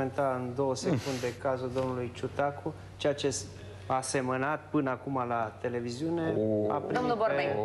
comenta în două secunde mm. cazul domnului Ciutacu, ceea ce a semănat până acum la televiziune. Oh. A primit Domnul pe-